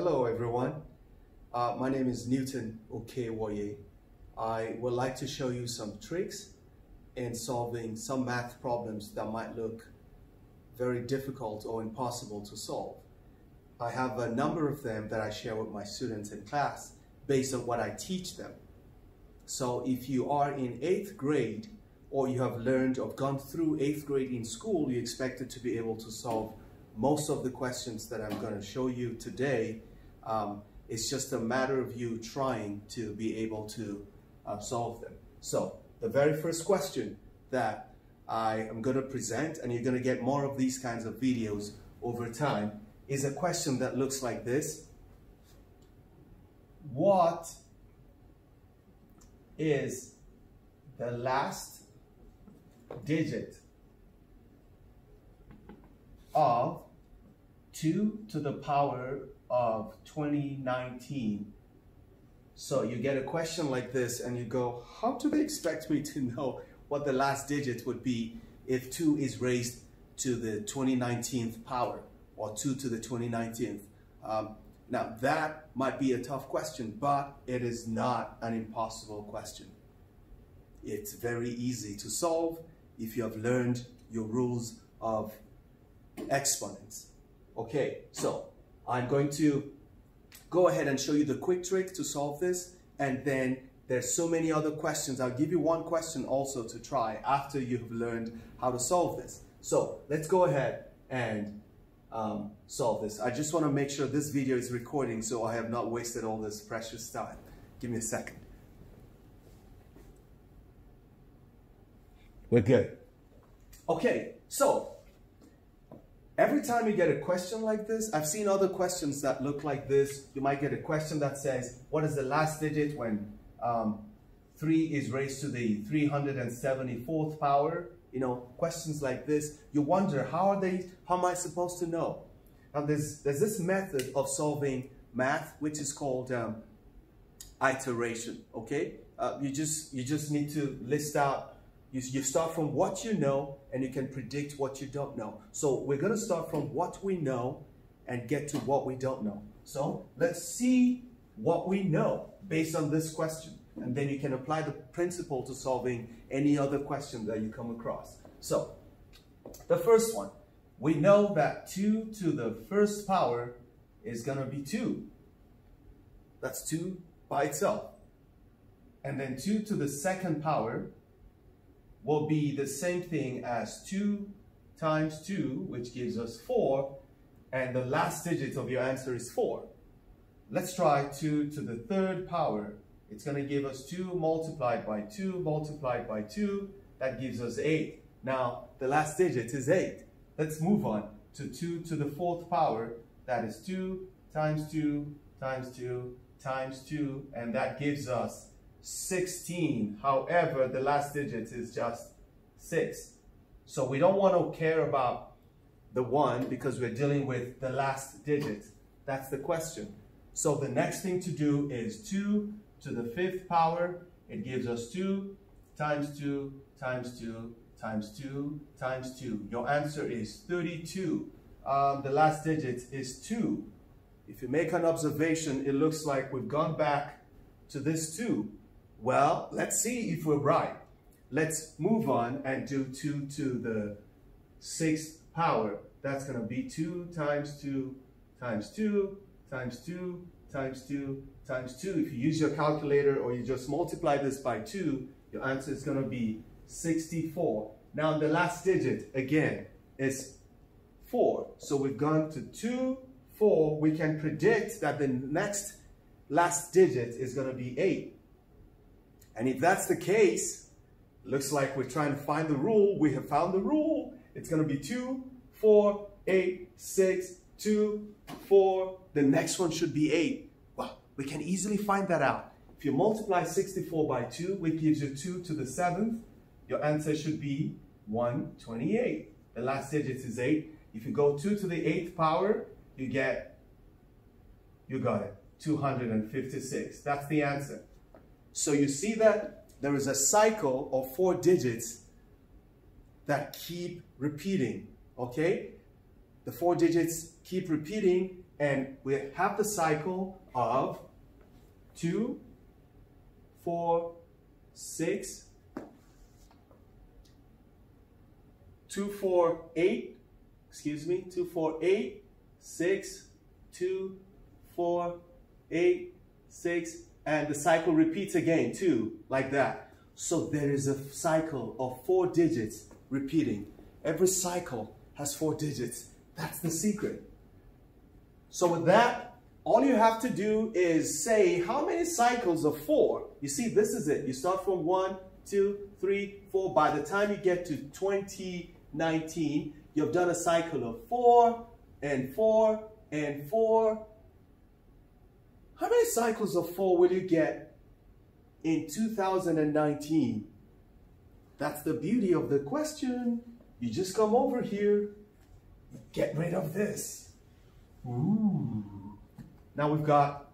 Hello everyone, uh, my name is Newton Okewoye. I would like to show you some tricks in solving some math problems that might look very difficult or impossible to solve. I have a number of them that I share with my students in class based on what I teach them. So if you are in eighth grade or you have learned or gone through eighth grade in school, you expected to be able to solve most of the questions that I'm going to show you today. Um, it's just a matter of you trying to be able to uh, solve them. So the very first question that I am going to present, and you're going to get more of these kinds of videos over time, is a question that looks like this. What is the last digit of 2 to the power of 2019. So you get a question like this and you go, how do they expect me to know what the last digit would be if 2 is raised to the 2019th power or 2 to the 2019th? Um, now that might be a tough question, but it is not an impossible question. It's very easy to solve if you have learned your rules of exponents. Okay, so I'm going to go ahead and show you the quick trick to solve this and then there's so many other questions. I'll give you one question also to try after you've learned how to solve this. So let's go ahead and um, solve this. I just want to make sure this video is recording so I have not wasted all this precious time. Give me a second. We're good. Okay, so Every time you get a question like this, I've seen other questions that look like this. You might get a question that says, what is the last digit when um, 3 is raised to the 374th power? You know, questions like this. You wonder, how are they, how am I supposed to know? Now, there's, there's this method of solving math, which is called um, iteration, okay? Uh, you, just, you just need to list out you, you start from what you know and you can predict what you don't know. So we're going to start from what we know and get to what we don't know. So let's see what we know based on this question. And then you can apply the principle to solving any other question that you come across. So the first one, we know that 2 to the first power is going to be 2. That's 2 by itself. And then 2 to the second power will be the same thing as 2 times 2, which gives us 4, and the last digit of your answer is 4. Let's try 2 to the third power. It's going to give us 2 multiplied by 2 multiplied by 2. That gives us 8. Now, the last digit is 8. Let's move on to 2 to the fourth power. That is 2 times 2 times 2 times 2, and that gives us 16. However, the last digit is just 6. So we don't want to care about the 1 because we're dealing with the last digit. That's the question. So the next thing to do is 2 to the fifth power. It gives us 2 times 2 times 2 times 2 times 2. Your answer is 32. Um, the last digit is 2. If you make an observation, it looks like we've gone back to this 2. Well, let's see if we're right. Let's move on and do 2 to the sixth power. That's going to be 2 times 2 times 2 times 2 times 2 times 2. If you use your calculator or you just multiply this by 2, your answer is going to be 64. Now the last digit, again, is 4. So we've gone to 2, 4. We can predict that the next last digit is going to be 8. And if that's the case, looks like we're trying to find the rule. We have found the rule. It's going to be 2, 4, 8, 6, 2, 4. The next one should be 8. Well, we can easily find that out. If you multiply 64 by 2, which gives you 2 to the 7th, your answer should be 128. The last digit is 8. If you go 2 to the 8th power, you get, you got it, 256. That's the answer. So you see that there is a cycle of four digits that keep repeating, okay? the four digits keep repeating and we have the cycle of two, four, six, two, four, eight, excuse me, two, four, eight, six, two, four, eight, six, and the cycle repeats again, too, like that. So there is a cycle of four digits repeating. Every cycle has four digits. That's the secret. So with that, all you have to do is say how many cycles of four. You see, this is it. You start from one, two, three, four. By the time you get to 2019, you've done a cycle of four and four and four. How many cycles of four will you get in 2019? That's the beauty of the question. You just come over here, get rid of this. Ooh. Now we've got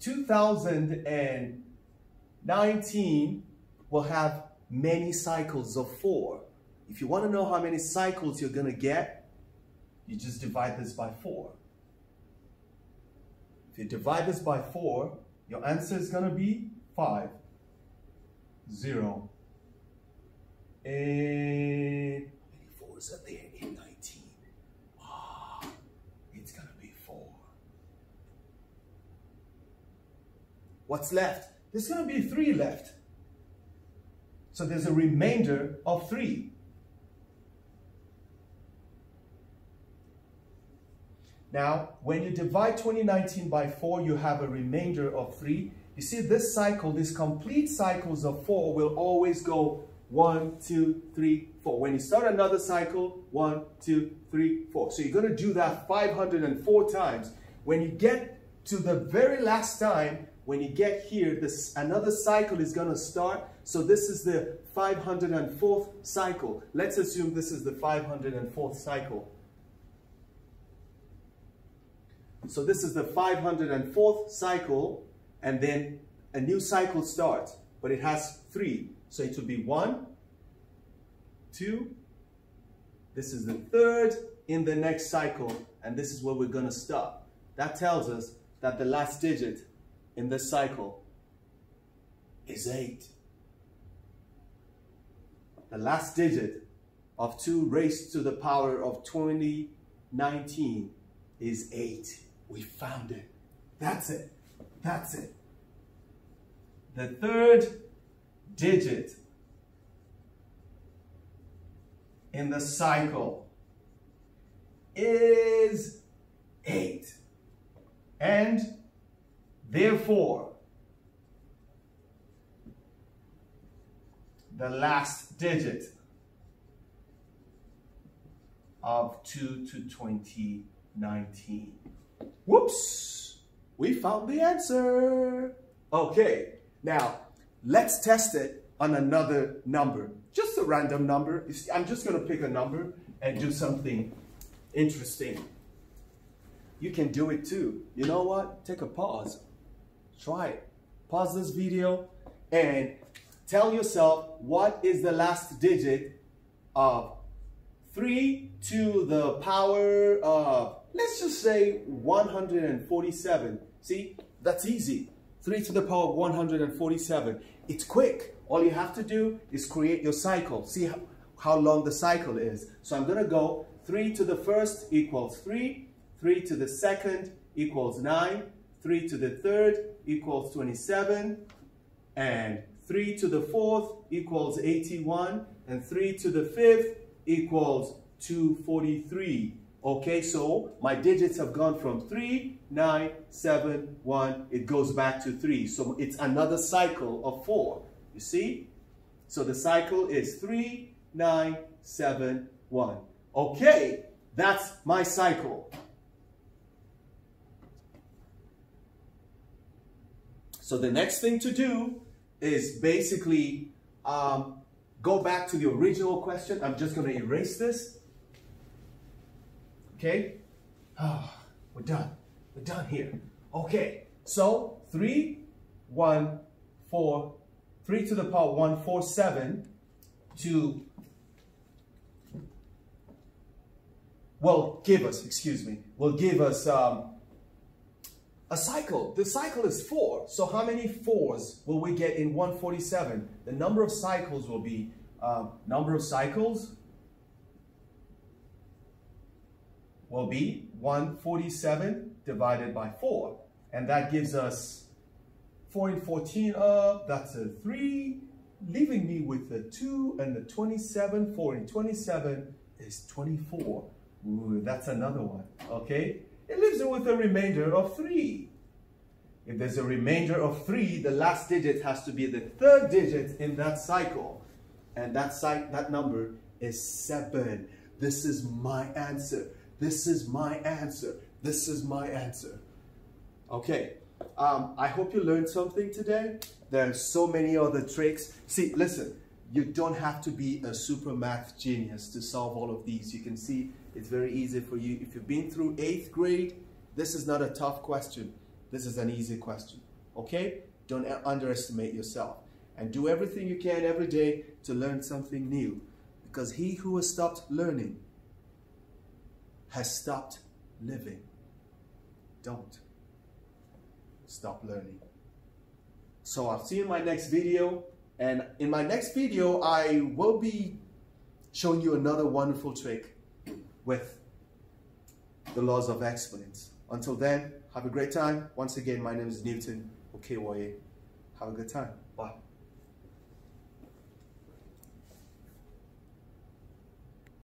2019 will have many cycles of four. If you want to know how many cycles you're going to get, you just divide this by four. You divide this by four, your answer is going to be five, zero, and how many fours are there in 19? Ah, it's going to be four. What's left? There's going to be three left. So there's a remainder of three. Now, when you divide 2019 by 4, you have a remainder of 3. You see, this cycle, these complete cycles of 4 will always go 1, 2, 3, 4. When you start another cycle, 1, 2, 3, 4. So you're going to do that 504 times. When you get to the very last time, when you get here, this another cycle is going to start. So this is the 504th cycle. Let's assume this is the 504th cycle. So this is the 504th cycle, and then a new cycle starts, but it has three. So it will be one, two, this is the third in the next cycle, and this is where we're gonna stop. That tells us that the last digit in this cycle is eight. The last digit of 2 raised to the power of 2019 is 8. We found it. That's it. That's it. The third digit in the cycle is 8. And therefore, the last digit of 2 to 2019. Whoops, we found the answer. Okay, now let's test it on another number. Just a random number. I'm just gonna pick a number and do something interesting. You can do it too. You know what? Take a pause. Try it. Pause this video and tell yourself what is the last digit of 3 to the power of let's just say 147. See, that's easy. 3 to the power of 147. It's quick. All you have to do is create your cycle. See how, long the cycle is. So I'm going to go 3 to the first equals 3, 3 to the second equals 9, 3 to the third equals 27, and 3 to the fourth equals 81, and 3 to the fifth equals 243. Okay, so my digits have gone from 3, 9, 7, 1. It goes back to 3. So it's another cycle of 4. You see? So the cycle is 3, 9, 7, 1. Okay, that's my cycle. So the next thing to do is basically um, go back to the original question. I'm just going to erase this Okay? Oh, we're done. We're done here. Okay, so 3, 1, 4, 3 to the power 1, 4, 7 to will give us, excuse me, will give us um, a cycle. The cycle is four. So how many fours will we get in 147? The number of cycles will be um, number of cycles will be 147 divided by 4. And that gives us 4 and 14 up, that's a 3, leaving me with the 2 and the 27. 4 and 27 is 24. Ooh, that's another one, okay? It leaves me with a remainder of 3. If there's a remainder of 3, the last digit has to be the third digit in that cycle. And that, that number is 7. This is my answer. This is my answer. This is my answer. Okay, um, I hope you learned something today. There are so many other tricks. See, listen, you don't have to be a super math genius to solve all of these. You can see it's very easy for you. If you've been through eighth grade, this is not a tough question. This is an easy question, okay? Don't underestimate yourself. And do everything you can every day to learn something new. Because he who has stopped learning has stopped living. Don't stop learning. So I'll see you in my next video. And in my next video, I will be showing you another wonderful trick with the laws of exponents. Until then, have a great time. Once again, my name is Newton Okewoye. Have a good time. Bye.